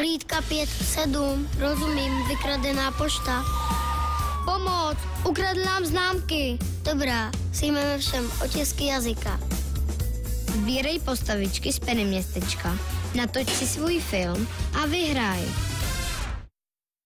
Lídka 5, 7, rozumím, vykradená pošta. Pomoc, ukradl nám známky. Dobrá, sejmeme všem otisky jazyka. Sbírej postavičky z peny městečka, natoč si svůj film a vyhraj.